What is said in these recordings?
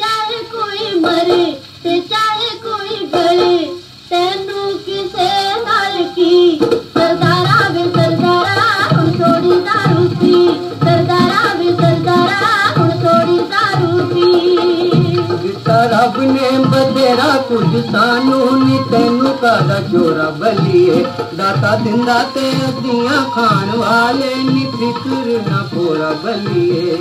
चाहे कोई मरे ते चाहे कोई गले। ਕੁਝ ਸਾਨੂੰ ਨੀ ਤੈਨੂੰ ਕਾਦਾ ਚੋਰਾ ਬਲੀਏ ਦਾਤਾ ਦਿੰਦਾ ਤੇ ਅਦੀਆਂ ਖਾਣ ਵਾਲੇ ਨੀ ਫਿਕਰ ਨਾ ਪੋਰਾ ਬਲੀਏ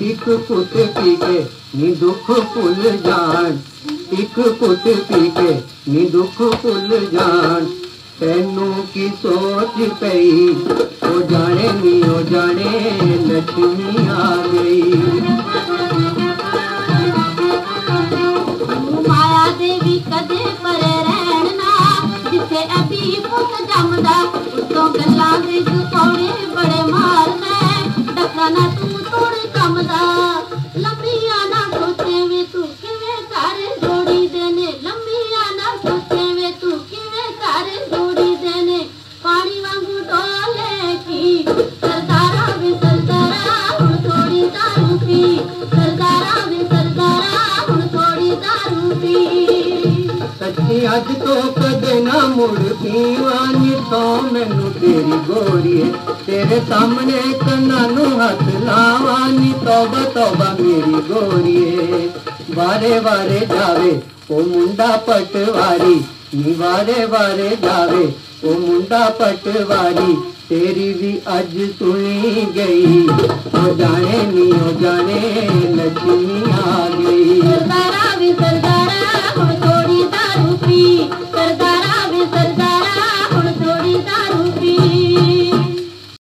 ਇੱਕ ਕੁੱਟ ਪੀ ਕੇ ਨੀ ਦੁੱਖ ਭੁੱਲ ਜਾਣ ਇੱਕ ਕੁੱਟ ਪੀ ਕੇ ਨੀ ਦੁੱਖ ਭੁੱਲ ਜਾਣ ਤੈਨੂੰ ਕੀ ਸੋਚ ਪਈ ਉਹ ਜਾਣੇ ਨੀ ਉਹ ਜਾਣੇ ਲక్ష్ਮੀ ਆ ਗਈ Stop! ਸੱਚੀ ਅੱਜ ਤੋਂ ਕਦੇ ਨਾ ਮੁੜ ਪੀਵਾਨੀ ਤੋਂ ਮੈਨੂੰ ਤੇਰੀ ਗੋਰੀਏ ਤੇਰੇ ਸਾਹਮਣੇ ਕੰਨਾਂ ਨੂੰ ਹੱਥ ਲਾਵਾਨੀ ਤੋਬਾ ਤੋਬਾ ਮੇਰੀ ਗੋਰੀਏ ਵਾਰੇ ਵਾਰੇ ਜਾਵੇ ਉਹ ਮੁੰਡਾ ਪਟਵਾਰੀ ਨੀ ਵਾਰੇ ਵਾਰੇ ਜਾਵੇ ਉਹ ਮੁੰਡਾ ਪਟਵਾਰੀ ਤੇਰੀ ਵੀ ਅੱਜ ਸੁਣੀ ਗਈ ਉਹ ਜਾਣੇ ਨੀ ਉਹ ਜਾਣੇ